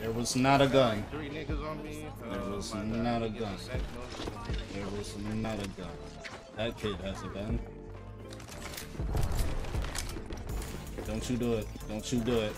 There was not a gun. There was not a gun. There was not a gun. That kid has a gun. Don't you do it. Don't you do it.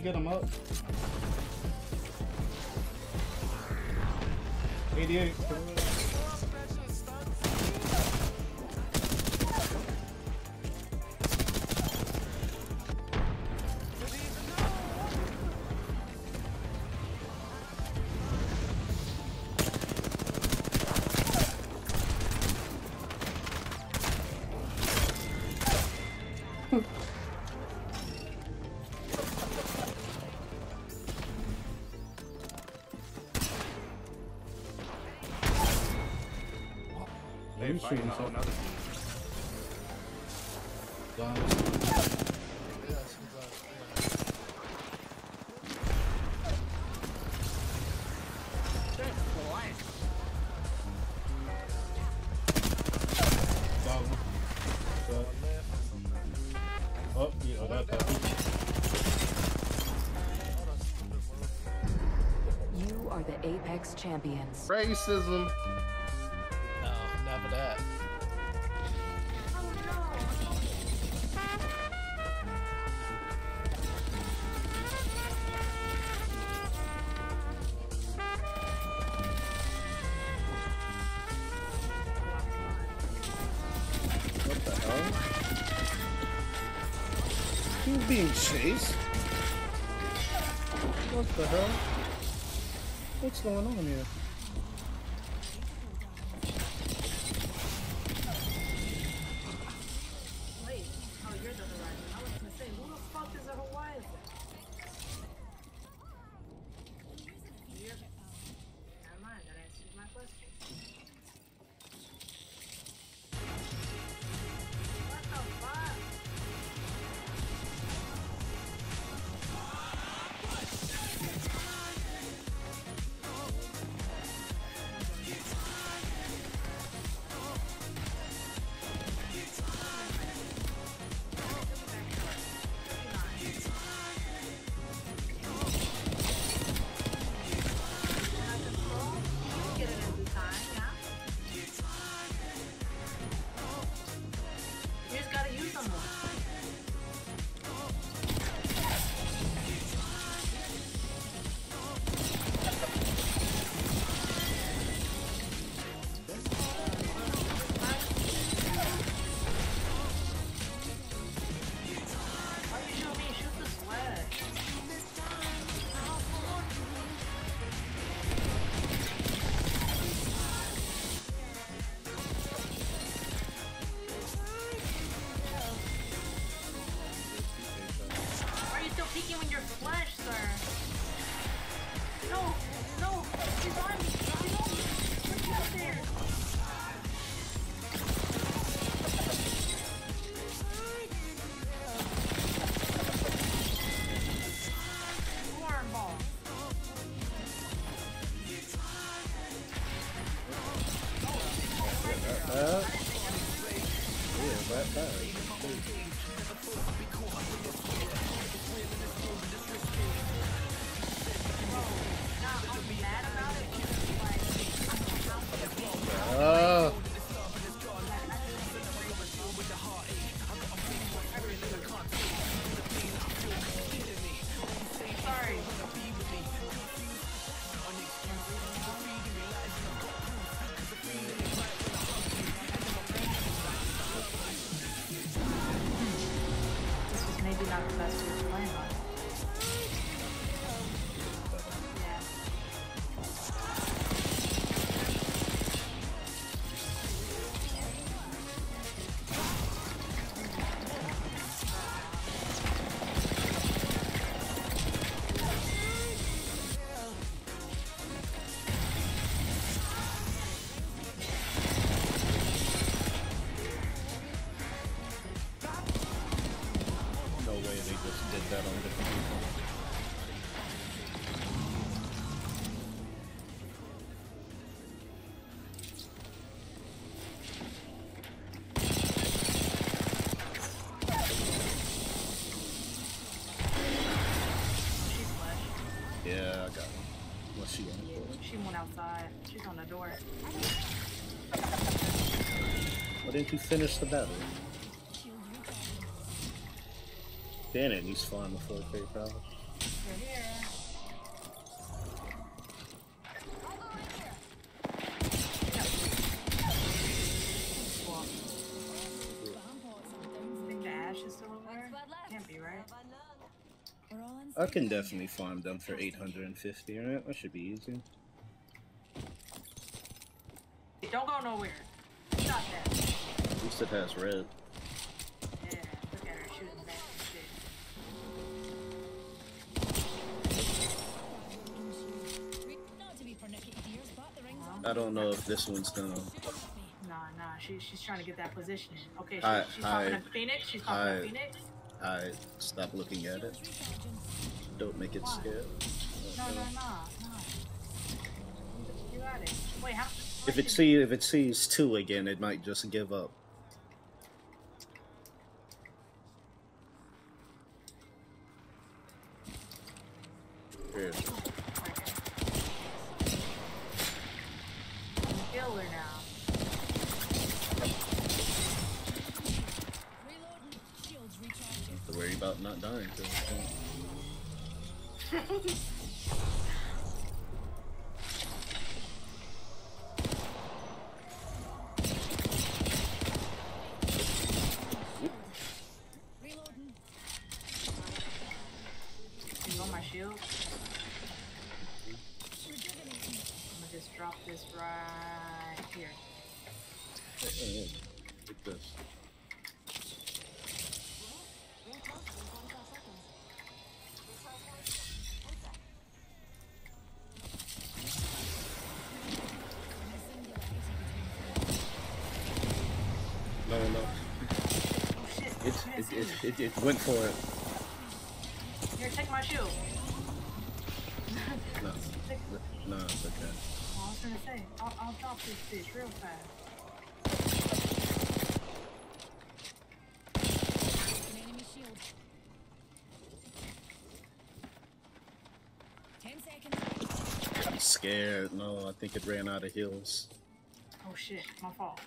can get him up. 88. he's shooting You are the Apex Champions. Racism. being chased. What the hell? What's going on here? that's the best. She. She's on the door. Why didn't you finish the battle? Damn it, he's flying the 4K power. They're here. I think the ash is still over there. Can't be right. I can definitely farm them for 850, right? That should be easy. Don't go nowhere. Stop that. At least it has red. Yeah, look at her shooting back and shit. I don't know if this one's gonna. Nah, nah, she, she's trying to get that position. Okay, she, Hi- she's talking to Phoenix. She's talking to Phoenix. I stop looking at it. Don't make it Why? scared. No, no, no, no. You got it. Wait, how? If it see if it sees two again, it might just give up. Here. Kill her now. Don't have to worry about not dying. 'cause, uh, You want my shield? I'm gonna just drop this right here. uh, uh, Take this. No, no. Oh! It, I can't it, it, you. it, it went for it. Here, take my shield. No, Take- no, it's okay. I was gonna say, I'll, I'll drop this bitch real fast. Scared. No, I think it ran out of heals. Oh shit, my fault.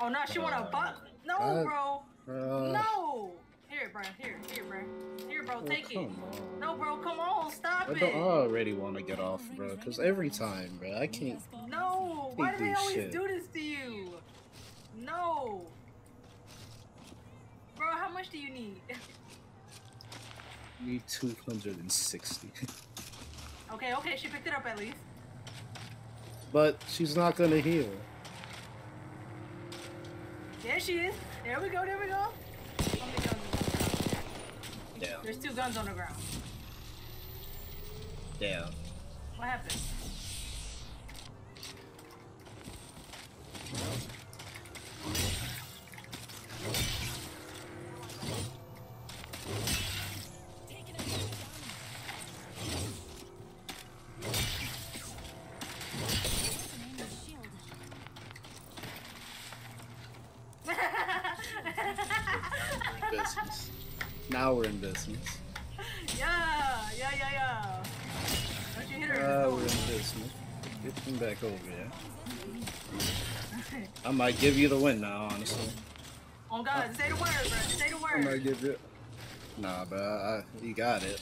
Oh no, she want a Uh, butt. No, uh, bro. Uh, No. Here, bro. Here, here, bro. Here, bro. oh, Take it. on. No, bro. Come on. Stop I it. I already want to get off, bro. Cause every time, bro, I can't. No. Why do they always shit. do this to you? No. Bro, how much do you need? Need 260. okay, okay. She picked it up at least. But she's not gonna heal. There she is. There we go. There we go. How many guns is on the ground? Damn. There's two guns on the ground. Damn. What happened? Business. Now we're in business. yeah, yeah, yeah, yeah. Don't you hit her? Now in we're in business. Get him back over here. I might give you the win now, honestly. Oh God, say the word, bro. Say the word. I might give you. Nah, bro. I, you got it.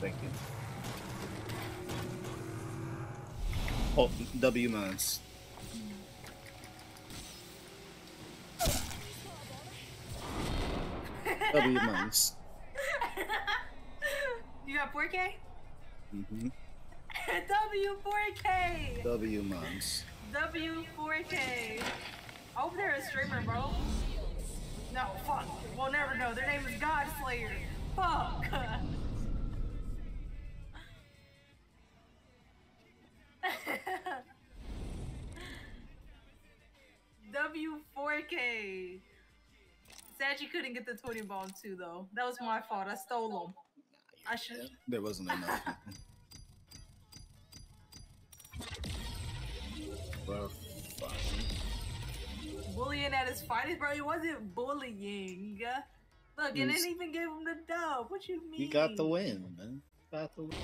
Thank you. Oh, W mines. W mines. you got 4K? Mm-hmm. W4K. W mines. W4K. Over there is streamer, bro. No, fuck. We'll never know. Their name is God Slayer. Fuck. Sad you couldn't get the 20 bomb too, though. That was my fault. I stole them. I should. There wasn't enough. Well, bullying at his finest, bro. He wasn't bullying. Look, and didn't even give him the dub. What you mean? You got the win, man. Got the win.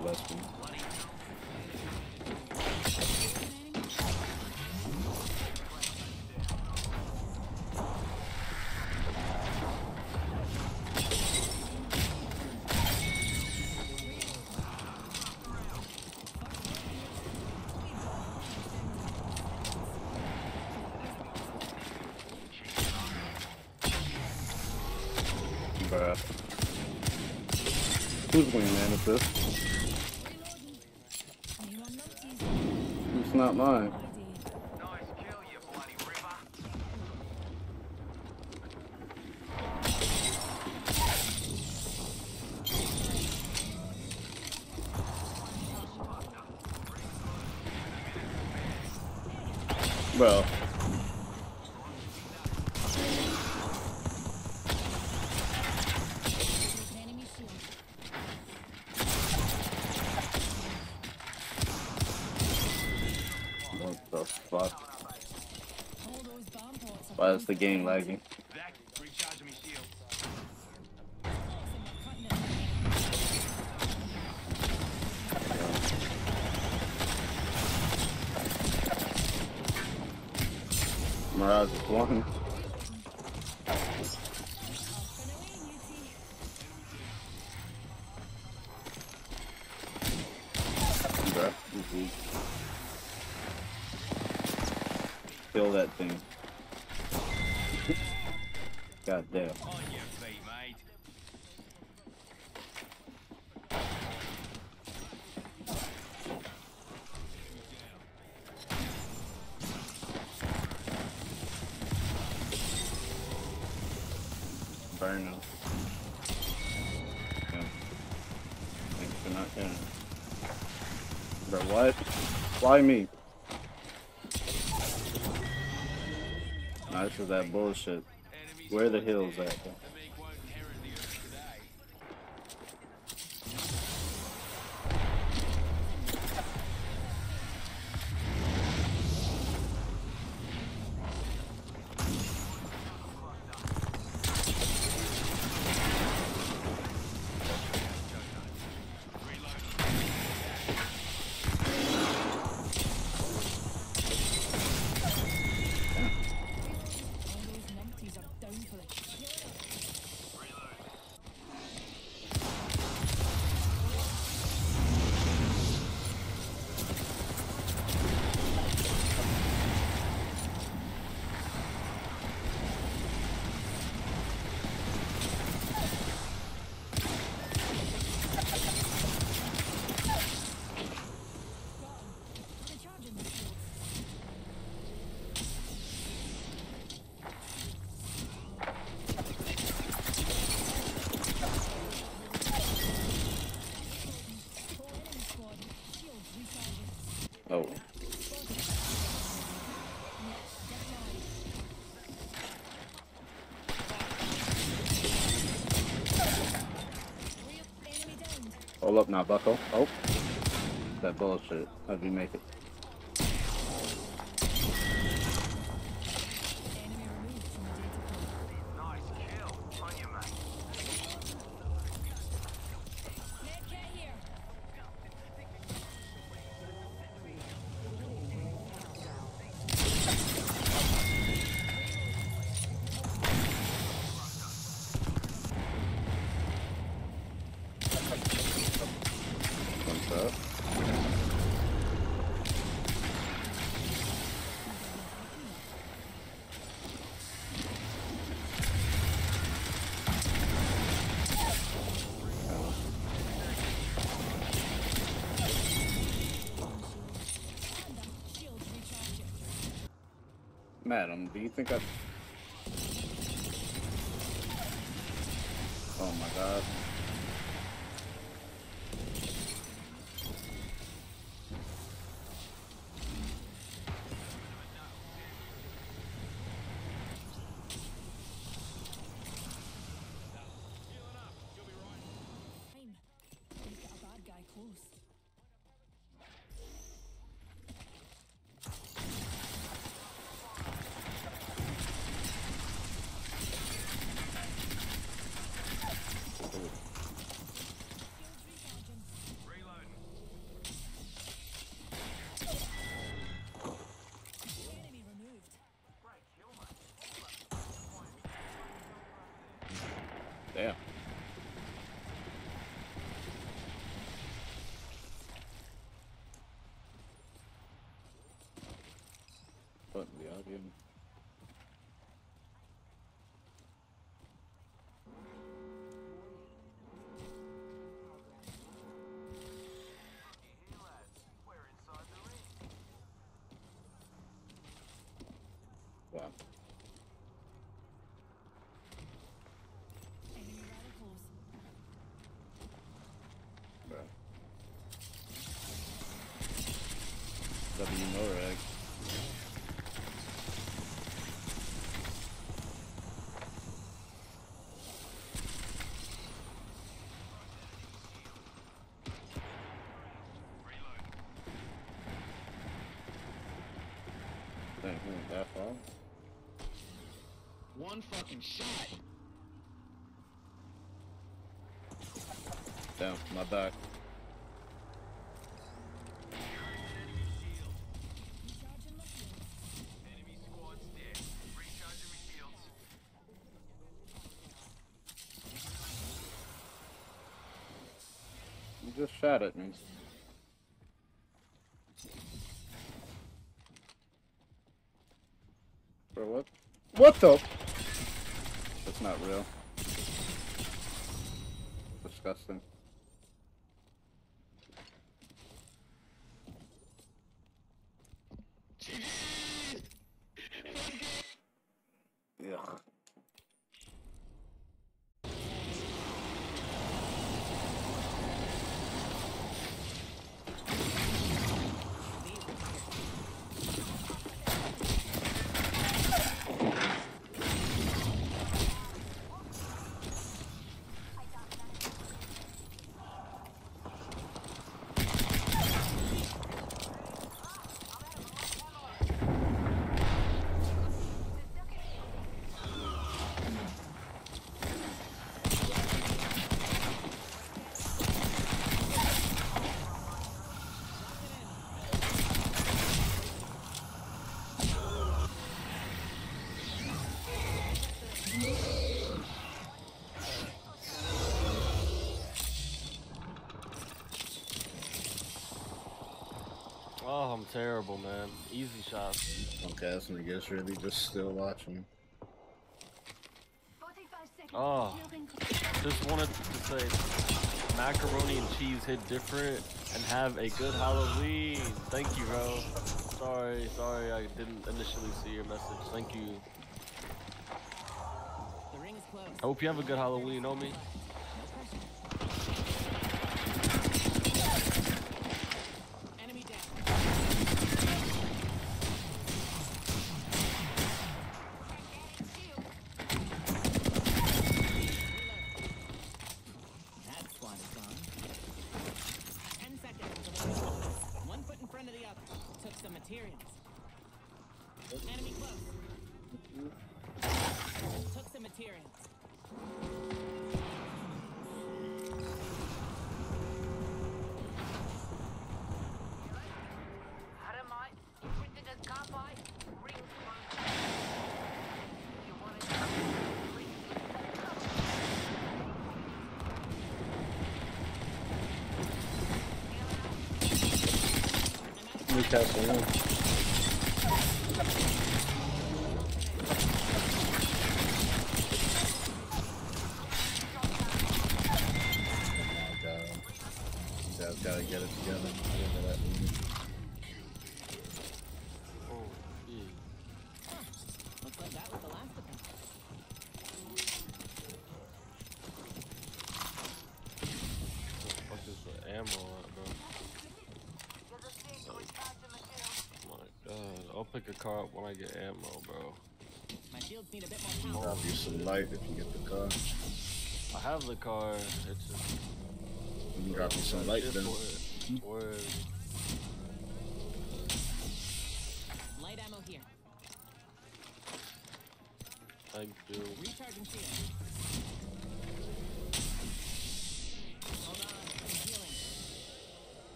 Bless me. Who's winning man at this? It's not mine. Nice kill, you bloody river. Bro. What the fuck? Why is the game lagging? Mirage is one. Bro, what? Why me? This is that bullshit. Where the hills at? Hold up now, bucko. Oh. That bullshit. How'd you make it? Nice kill. On your mate. What's up? Madam, do you think I... Oh my god. W Norag. Dang, he went that far. One fucking shot. Damn, my back. For what? What the? That's not real. Disgusting. Terrible, man. Easy shots. Okay, this nigga's really just still watching. Oh, just wanted to say, macaroni and cheese hit different and have a good Halloween. Thank you, bro. Sorry, sorry, I didn't initially see your message. Thank you. The ring is closed. I hope you have a good Halloween, homie. God. You guys gotta get it together. Whatever that means. Oh, yeah. Looks like that was the last of them. What is the ammo at, bro? Oh my god. I'll pick a car up when I get ammo, bro. My shields need a bit more power. Drop light if you get the car. I have the car. It's just. You can drop you some light then. word. Word.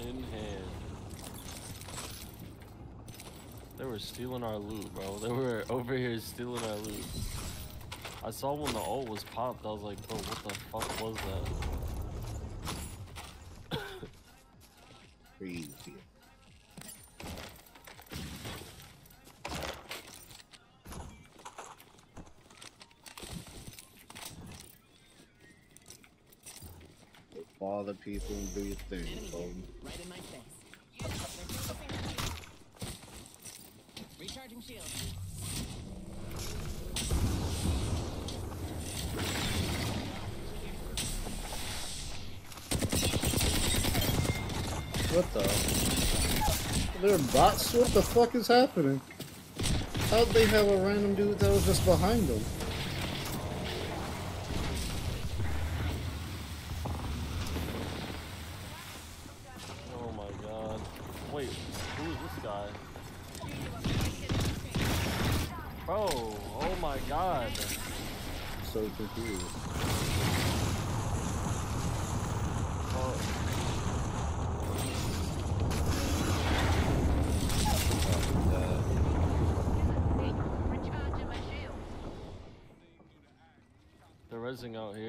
In hand. They were stealing our loot, bro. They were over here stealing our loot. I saw when the ult was popped, I was like, bro, what the fuck was that? all the people and do your thing. Right in my face. Recharging shield. What the? They're bots? What the fuck is happening? How'd they have a random dude that was just behind them? The rezing out here.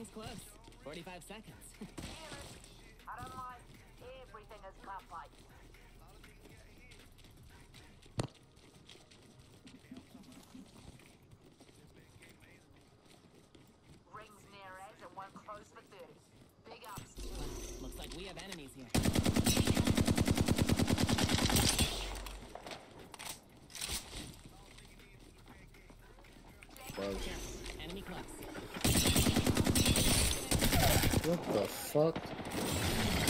Things close. 45 seconds. What the fuck?